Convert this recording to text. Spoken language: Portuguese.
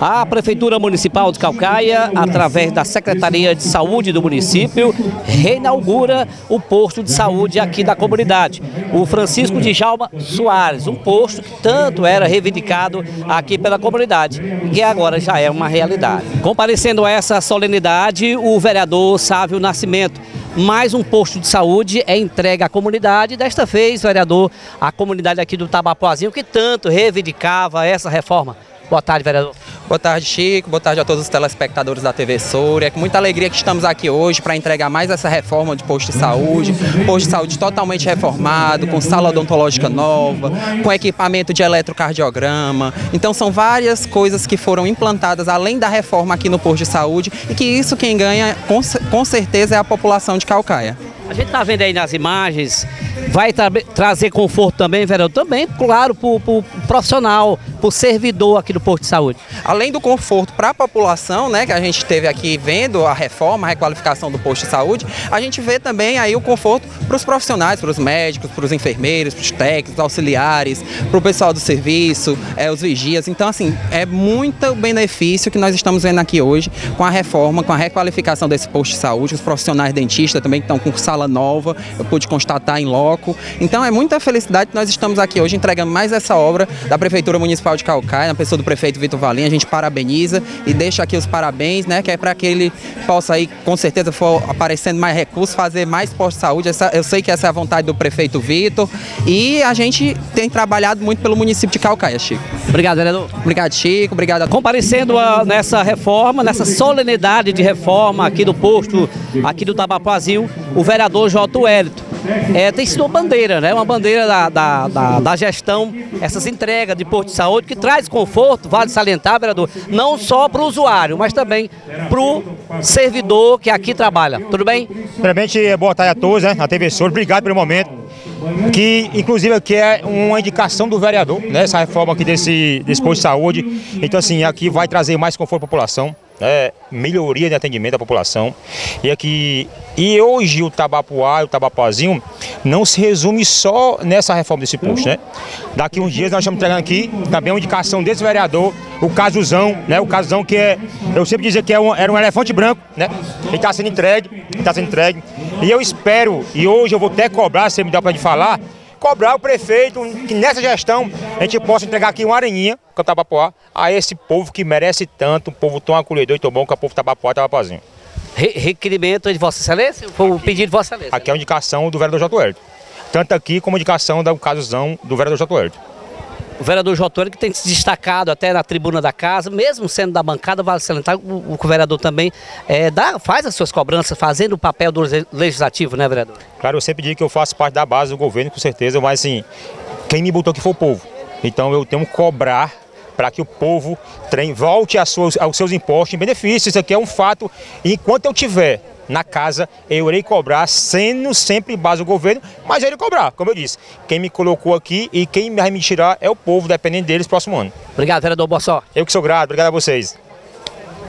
A Prefeitura Municipal de Calcaia, através da Secretaria de Saúde do município, reinaugura o posto de saúde aqui da comunidade. O Francisco de Jalma Soares, um posto que tanto era reivindicado aqui pela comunidade, que agora já é uma realidade. Comparecendo a essa solenidade, o vereador Sávio Nascimento, mais um posto de saúde é entregue à comunidade. Desta vez, vereador, a comunidade aqui do Tabapuazinho, que tanto reivindicava essa reforma. Boa tarde, vereador. Boa tarde, Chico. Boa tarde a todos os telespectadores da TV Soura. É com muita alegria que estamos aqui hoje para entregar mais essa reforma de posto de saúde. Posto de saúde totalmente reformado, com sala odontológica nova, com equipamento de eletrocardiograma. Então são várias coisas que foram implantadas além da reforma aqui no posto de saúde e que isso quem ganha com, com certeza é a população de Calcaia. A gente está vendo aí nas imagens, vai tra trazer conforto também, vereador? Também, claro, para o profissional, o servidor aqui do posto de saúde. Além do conforto para a população, né, que a gente teve aqui vendo a reforma, a requalificação do posto de saúde, a gente vê também aí o conforto para os profissionais, para os médicos, para os enfermeiros, para os técnicos, auxiliares, para o pessoal do serviço, é, os vigias. Então, assim, é muito benefício que nós estamos vendo aqui hoje com a reforma, com a requalificação desse posto de saúde, os profissionais dentistas também que estão com sala nova, eu pude constatar em loco. Então é muita felicidade que nós estamos aqui hoje entregando mais essa obra da Prefeitura Municipal de Calcaia, na pessoa do prefeito Vitor Valim. A gente parabeniza e deixa aqui os parabéns, né? Que é para que ele possa aí, com certeza, for aparecendo mais recursos, fazer mais postos de saúde. Essa, eu sei que essa é a vontade do prefeito Vitor. E a gente tem trabalhado muito pelo município de Calcaia, Chico. Obrigado, vereador. Obrigado, Chico. Obrigado a... Comparecendo a, nessa reforma, nessa solenidade de reforma aqui do posto, aqui do Tabapuazil, o vereador J. Wellington. É, tem sido uma bandeira, né? Uma bandeira da, da, da, da, gestão, essas entregas de posto de saúde que traz conforto, vale salientar, vereador, não só para o usuário, mas também para o servidor que aqui trabalha. Tudo bem? Primeiramente, boa tarde a todos, né? Na TV Soro, obrigado pelo momento. Que inclusive aqui é uma indicação do vereador, né? Essa reforma aqui desse, desse posto de saúde. Então, assim, aqui vai trazer mais conforto à população né, melhoria de atendimento à população. E aqui e hoje o Tabapuá e o Tabapuazinho não se resume só nessa reforma desse posto, né? Daqui uns dias nós estamos entregando aqui também uma indicação desse vereador, o Casuzão, né? O Casuzão que é, eu sempre dizia que é um, era um elefante branco, né? Ele está sendo entregue, está sendo entregue. E eu espero, e hoje eu vou até cobrar, se me dá para falar, cobrar o prefeito que nessa gestão a gente possa entregar aqui uma areninha, Tabapuá, a esse povo que merece tanto, um povo tão acolhedor e tão bom que é o povo Tabapuá e Tabapuazinho. Re requerimento de Vossa Excelência? Foi o pedido de Vossa Excelência? Aqui é uma indicação do vereador J. Tanto aqui como indicação do casozão do vereador J o vereador Jotônio que tem se destacado até na tribuna da casa, mesmo sendo da bancada, vale salientar, o, o vereador também é, dá, faz as suas cobranças, fazendo o papel do legislativo, né, vereador? Claro, eu sempre digo que eu faço parte da base do governo, com certeza, mas assim, quem me botou aqui foi o povo. Então eu tenho que cobrar para que o povo trem, volte suas, aos seus impostos em benefício. Isso aqui é um fato. Enquanto eu tiver na casa, eu irei cobrar, sendo sempre base do governo, mas eu irei cobrar, como eu disse. Quem me colocou aqui e quem vai me tirar é o povo, dependendo deles, próximo ano. Obrigado, vereador. Sorte. Eu que sou grato. Obrigado a vocês.